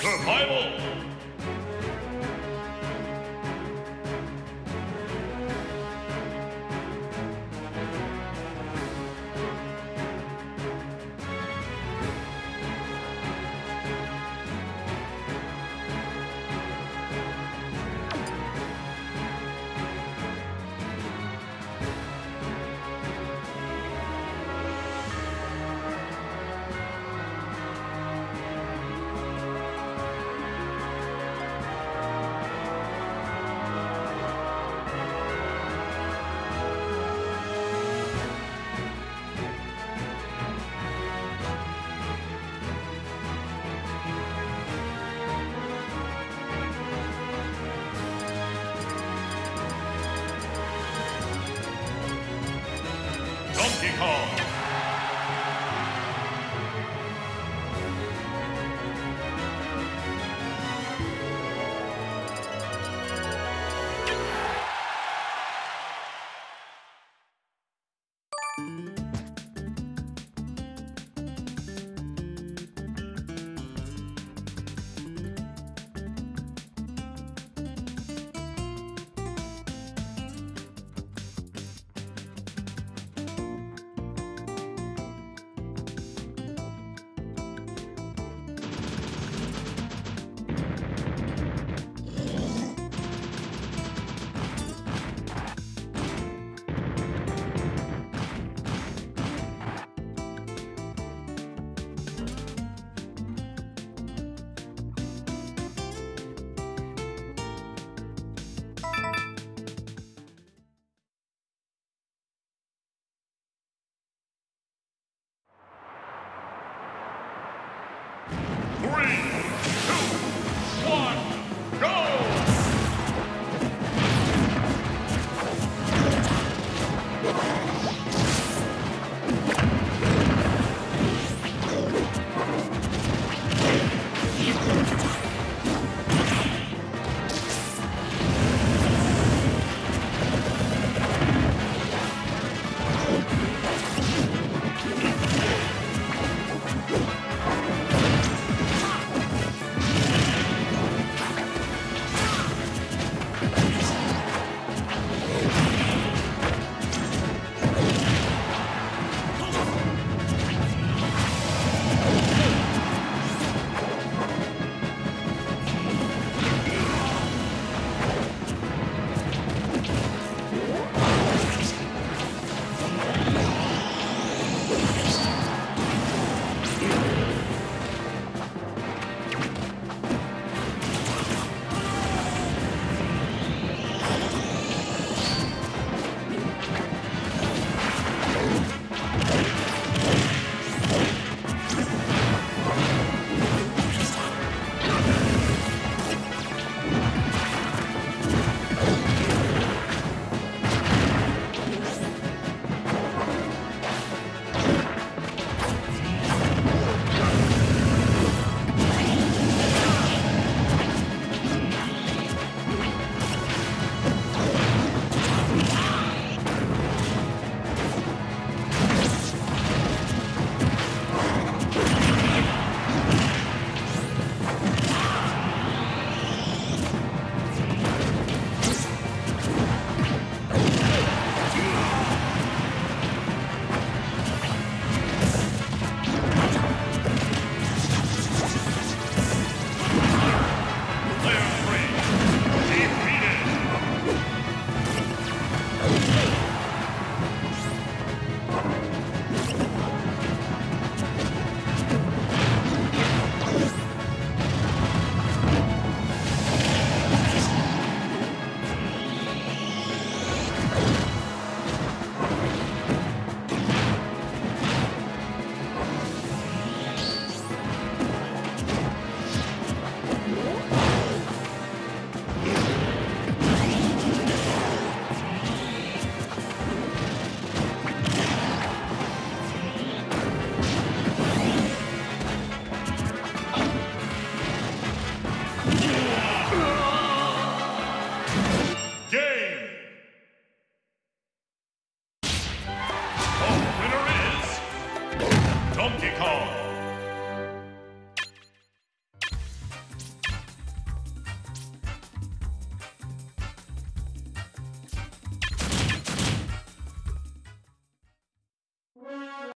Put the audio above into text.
Survival!